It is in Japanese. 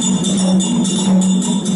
きんちんちん。